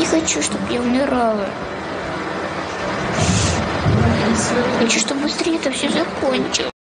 Не хочу, чтобы я умирала. Хочу, чтобы быстрее это все закончилось.